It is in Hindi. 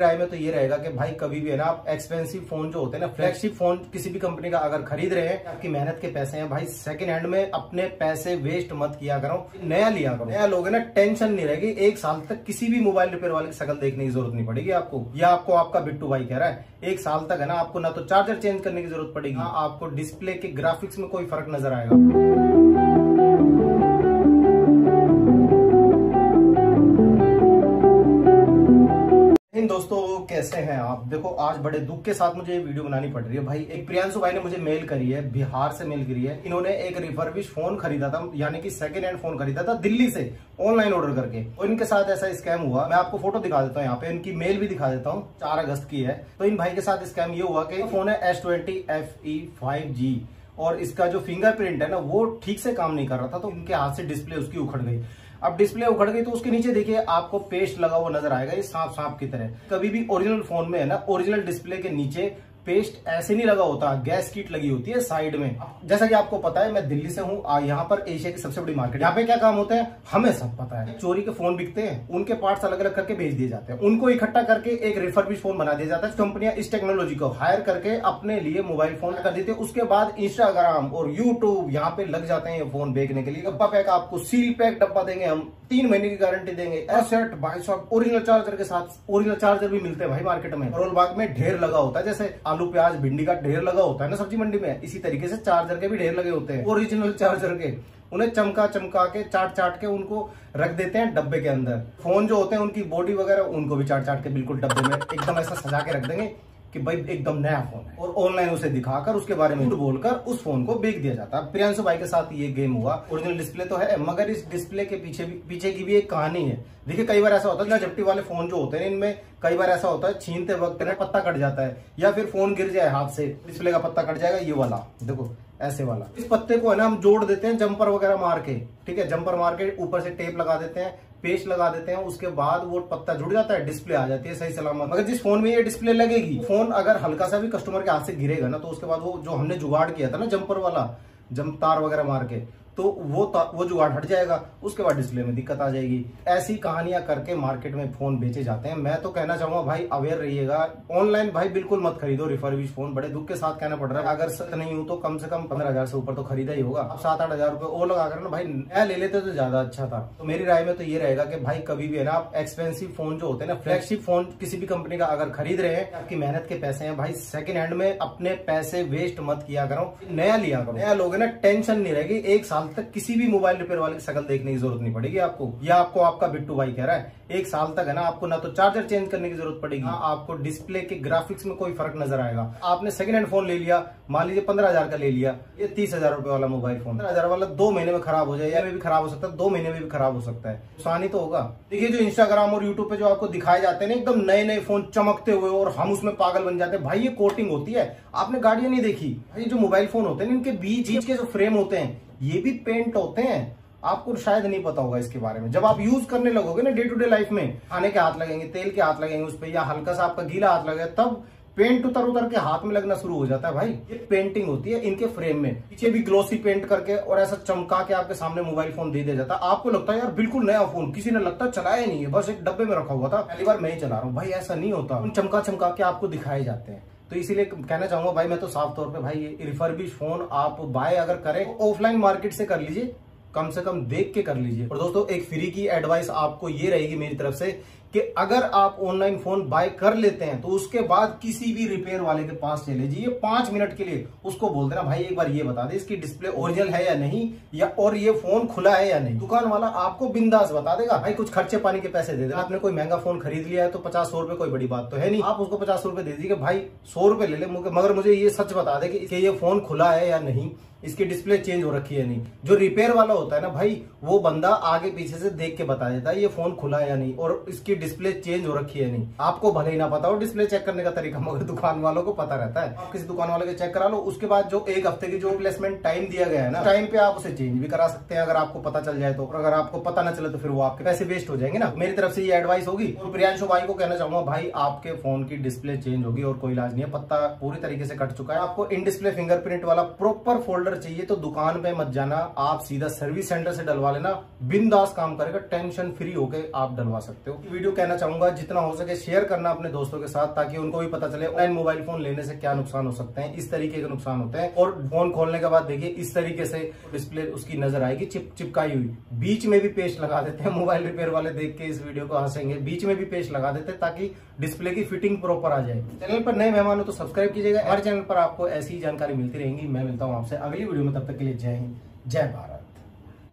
राय में तो ये रहेगा कि भाई कभी भी है ना, आप एक्सपेंसिव फ़ोन जो होते हैं ना फ्लैगशिप फ़ोन किसी भी कंपनी का अगर खरीद रहे हैं, आपकी मेहनत के पैसे हैं, भाई सेकंड हैंड में अपने पैसे वेस्ट मत किया करो, नया लिया करो। नया लोगे ना टेंशन नहीं रहेगी, एक साल तक किसी भी मोबाइल रिपेयर वाले की शकल देखने की ज़रूरत नहीं पड़ेगी आपको, या आपको आपका बिट्टू भाई कह रहा है, एक साल तक है ना, आपको ना तो चार्जर चेंज करने की ज़रूरत पड़ेगी आपको डिस्प्ले के ग्राफिक्स में कोई फ़र्क नज़र आएगा। दोस्तों कैसे हैं आप? देखो, आज बड़े दुख के साथ मुझे ये वीडियो बनानी पड़ रही है। भाई, एक प्रियांशु भाई ने मुझे मेल करी है, बिहार से मेल करी है। इन्होंने एक रिफर्बिश फ़ोन खरीदा था, यानी कि सेकंड हैंड फ़ोन खरीदा था, दिल्ली से ऑनलाइन ऑर्डर करके। और इनके साथ ऐसा स्कैम हुआ। मैं आपको फ़ोटो दिखा देता हूँ यहाँ पे, इनकी मेल भी दिखा देता हूँ, चार अगस्त की है। तो इन भाई के साथ स्कैम ये हुआ कि फ़ोन है एस ट्वेंटी जी और इसका जो फिंगरप्रिंट है ना, वो ठीक से काम नहीं कर रहा था तो इनके हाथ से डिस्प्ले उसकी उखड़ गई। अब डिस्प्ले उखड़ गई तो उसके नीचे देखिए, आपको पेस्ट लगा हुआ नज़र आएगा, ये सांप सांप की तरह। कभी भी ओरिजिनल फ़ोन में है ना, ओरिजिनल डिस्प्ले के नीचे पेस्ट ऐसे नहीं लगा होता, गैस किट लगी होती है साइड में। जैसा कि आपको पता है, मैं दिल्ली से हूँ यहाँ पर एशिया की सबसे बड़ी मार्केट यहाँ पे क्या काम होता है? हमें सब पता है। चोरी के फ़ोन बिकते हैं, उनके पार्ट्स अलग अलग करके भेज दिए जाते हैं। उनको इकट्ठा करके एक रिफर्बिश फ़ोन बना दिया जाता है। कंपनियाँ इस टेक्नोलॉजी को हायर करके अपने लिए मोबाइल फ़ोन कर देते हैं। उसके बाद इंस्टाग्राम और यूट्यूब यहाँ पे लग जाते हैं फ़ोन बेचने के लिए। डब्बा पैक आपको सील पैक डब्बा देंगे हम, तीन महीने की गारंटी देंगे। एसेट बाई सौ ओरिजिनल चार्जर के साथ ओरिजिनल चार्जर भी मिलते हैं भाई मार्केट में। करोल बाग में ढेर लगा होता है। जैसे आलू प्याज, भिंडी का ढेर लगा होता है ना सब्ज़ी मंडी में? इसी तरीके से चार्जर के भी ढेर लगे होते हैं। ओरिजिनल चार्जर के। उन्हें चमका चमका के, चाट चाट के उनको रख देते हैं डब्बे के अंदर। फ़ोन जो होते हैं, उनकी बॉडी वगैरह, उनको भी चाट चाट के बिल्कुल डब्बे में एकदम ऐसा सजा के रख देंगे। कि भाई एकदम नया फ़ोन है। और ऑनलाइन उसे दिखाकर, उसके बारे में बोलकर, उस फ़ोन को बेच दिया जाता। है प्रियांशु भाई के साथ ये गेम हुआ। ओरिजिनल डिस्प्ले तो है, मगर इस डिस्प्ले के पीछे भी पीछे की भी एक कहानी है। देखिए, कई बार ऐसा होता है ना झपटी वाले फ़ोन जो होते हैं, इनमें कई बार ऐसा होता है, छीनते वक्त पत्ता कट जाता है, या फिर फ़ोन गिर जाए हाथ से डिस्प्ले का पत्ता कट जाएगा, ये वाला। देखो ऐसे वाला। इस पत्ते को है ना हम जोड़ देते हैं जंपर वगैरह मार के, ठीक है? जंपर मार के ऊपर से टेप लगा देते हैं, पेस्ट लगा देते हैं, उसके बाद वो पत्ता जुड़ जाता है, डिस्प्ले आ जाती है सही सलामत। मगर जिस फ़ोन में ये डिस्प्ले लगेगी, फ़ोन अगर हल्का सा भी कस्टमर के हाथ से गिरेगा ना तो उसके बाद वो जो हमने जुगाड़ किया था ना जंपर वाला, जम तार वगैरह मार के तो वो वो जुगाड़ हट जाएगा, उसके बाद डिस्प्ले में दिक्कत आ जाएगी। ऐसी कहानियाँ करके मार्केट में फ़ोन बेचे जाते हैं। मैं तो कहना चाहूँगा, भाई अवेयर रहिएगा। ऑनलाइन भाई, बिल्कुल मत खरीदो रिफर्बिश फ़ोन बड़े दुख के साथ कहना पड़ रहा है। अगर सत नहीं हूँ तो कम से कम पंद्रह हज़ार से ऊपर तो खरीदा ही होगा। सात आठ हज़ार रुपए और लगा कर ना, भाई, नया ले लेते तो ज़्यादा अच्छा था। तो मेरी राय में तो ये रहेगा कि भाई, कभी भी है ना, आप एक्सपेंसिव फ़ोन जो होते हैं ना फ्लैगशिप फ़ोन किसी भी कंपनी का अगर खरीद रहे हैं, आपकी मेहनत के पैसे हैं। भाई सेकंड हैंड में अपने पैसे वेस्ट मत किया करो। नया लिया करो। नया लोगे ना टेंशन नहीं रहेगी। एक साल तक किसी भी मोबाइल रिपेयर वाले की शकल देखने की ज़रूरत नहीं पड़ेगी आपको। या आपको आपका बिट्टू भाई कह रहा है, एक साल तक है ना, आपको ना तो चार्जर चेंज करने की ज़रूरत पड़ेगी, ना आपको डिस्प्ले के ग्राफिक्स में कोई फ़र्क नज़र आएगा। आपने सेकंड हैंड फ़ोन ले लिया, मान लीजिए पंद्रह हज़ार का ले लिया, ये तीस हज़ार रुपए वाला मोबाइल फ़ोन पंद्रह हज़ार वाला दो महीने में खराब हो जाए, या भी खराब हो सकता है, दो महीने में भी खराब हो सकता है। नुकसान तो होगा। देखिए जो इंस्टाग्राम और यूट्यूब पे जो आपको दिखाए जाते हैं एकदम नए नए फ़ोन चमकते हुए और हम उसमें पागल बन जाते हैं। भाई, ये कोटिंग होती है। आपने गाड़ियाँ नहीं देखी? भाई, जो मोबाइल फ़ोन होते हैं इनके बीच बीच के जो फ्रेम होते हैं ये भी पेंट होते हैं, आपको शायद नहीं पता होगा इसके बारे में। जब आप यूज़ करने लगोगे ना डे टू डे लाइफ में, खाने के हाथ लगेंगे, तेल के हाथ लगेंगे उस पर या हल्का सा आपका गीला हाथ लगेगा तब पेंट उतर उतर के हाथ में लगना शुरू हो जाता है भाई। ये पेंटिंग होती है इनके फ्रेम में। पीछे भी ग्लोसी पेंट करके और ऐसा चमका के आपके सामने मोबाइल फ़ोन दे दिया जाता है। आपको लगता है, यार, बिल्कुल नया फ़ोन किसी ने लगता चलाया नहीं है, बस एक डब्बे में रखा हुआ था। पहली बार मैं ही चला रहा हूँ। भाई, ऐसा नहीं होता। चमका चमका के आपको दिखाए जाते हैं। तो इसीलिए कहना चाहूँगा, भाई, मैं तो साफ़ तौर पे, भाई, ये रिफर्बिश फ़ोन आप बाय अगर करें ऑफलाइन मार्केट से कर लीजिए, कम से कम देख के कर लीजिए। और दोस्तों, एक फ्री की एडवाइस आपको ये रहेगी मेरी तरफ़ से कि अगर आप ऑनलाइन फ़ोन बाय कर लेते हैं तो उसके बाद किसी भी रिपेयर वाले के पास चले जाइए पाँच मिनट के लिए उसको बोल देना, भाई, एक बार ये बता दे, इसकी डिस्प्ले ओरिजिनल है या नहीं, या और ये फ़ोन खुला है या नहीं। दुकान वाला आपको बिंदास बता देगा, भाई, कुछ खर्चे पानी के पैसे दे देना, आपने कोई महँगा फ़ोन खरीद लिया है तो पचास सौ रुपए कोई बड़ी बात तो है नहीं। आप उसको पचास रुपए दे दीजिए भाई, सौ रुपए ले ले मगर मुझे ये सच बता दे कि ये फ़ोन खुला है या नहीं। इसकी डिस्प्ले चेंज हो रखी है नहीं। जो रिपेयर वाला होता है ना भाई, वो बंदा आगे पीछे से देख के बता देता है, ये फ़ोन खुला या नहीं? और इसकी डिस्प्ले चेंज हो रखी है नहीं। आपको भले ही ना पता हो डिस्प्ले चेक करने का तरीका, मगर दुकान वालों को पता रहता है। आप किसी दुकान वाले के चेक करा लो, उसके बाद जो एक हफ़्ते की जो रिप्लेसमेंट टाइम दिया गया है ना टाइम पे आप उसे चेंज भी करा सकते हैं, अगर आपको पता चल जाए तो। अगर आपको पता ना चले तो फिर वो आपके पैसे वेस्ट हो जाएँगे ना। मेरी तरफ़ से ये एडवाइस होगी। और प्रियांशु भाई को कहना चाहूँगा, भाई, आपके फ़ोन की डिस्प्ले चेंज होगी और कोई इलाज नहीं है। पत्ता पूरी तरीके से कट चुका है। आपको इन डिस्प्ले फिंगरप्रिंट वाला प्रॉपर फोल्डर होल्डर चाहिए तो दुकान पे मत जाना, आप सीधा सर्विस सेंटर से डलवा लेना। बिंदास काम करेगा टेंशन फ्री होके आप डलवा सकते हो। वीडियो कहना चाहूँगा, जितना हो सके शेयर करना अपने दोस्तों के साथ, ताकि उनको भी पता चले ऑनलाइन मोबाइल फ़ोन लेने से क्या नुकसान हो सकते हैं, इस तरीके के नुकसान होते हैं। और फ़ोन खोलने के बाद देखिए, इस तरीके से डिस्प्ले उसकी नज़र आएगी, चिप, चिपकाई हुई। बीच में भी पेस्ट लगा देते हैं मोबाइल रिपेयर वाले देख के इस वीडियो को हंसेंगे। बीच में भी पेस्ट लगा देते हैं, ताकि डिस्प्ले की फिटिंग प्रॉपर आ जाए। चैनल पर नए मेहमान हो तो सब्सक्राइब कीजिएगा। हमारे चैनल पर आपको ऐसी जानकारी मिलती रहेंगी। मैं मिलता हूँ आपसे अगली वीडियो में तब तक के लिए जय हिंद जय भारत